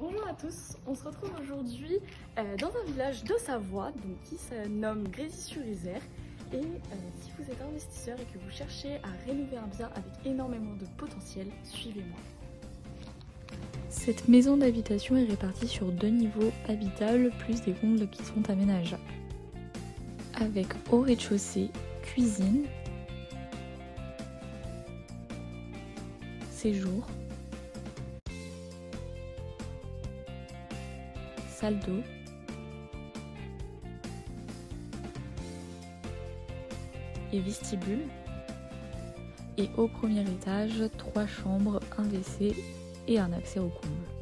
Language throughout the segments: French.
Bonjour à tous, on se retrouve aujourd'hui euh, dans un village de Savoie donc, qui se nomme Grésy-sur-Isère. Et euh, si vous êtes investisseur et que vous cherchez à rénover un bien avec énormément de potentiel, suivez-moi. Cette maison d'habitation est répartie sur deux niveaux habitables plus des combles qui sont aménageables. Avec au rez-de-chaussée, cuisine, séjour, salle d'eau, et vestibule. Et au premier étage, trois chambres, un WC et un accès au comble.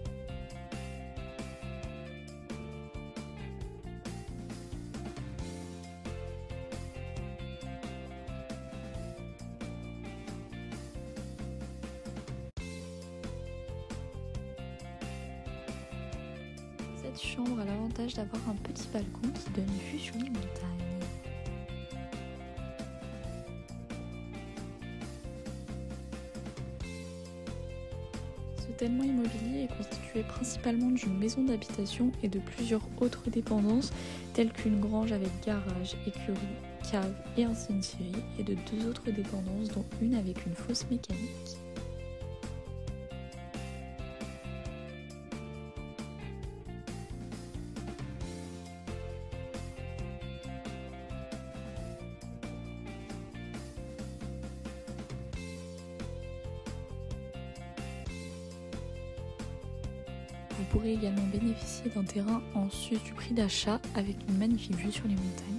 Chambre a l'avantage d'avoir un petit balcon qui donne vue sur les montagnes. Ce tellement immobilier est constitué principalement d'une maison d'habitation et de plusieurs autres dépendances telles qu'une grange avec garage, écurie, cave et un cimetière et de deux autres dépendances dont une avec une fosse mécanique. Vous pourrez également bénéficier d'un terrain en sus du prix d'achat avec une magnifique vue sur les montagnes.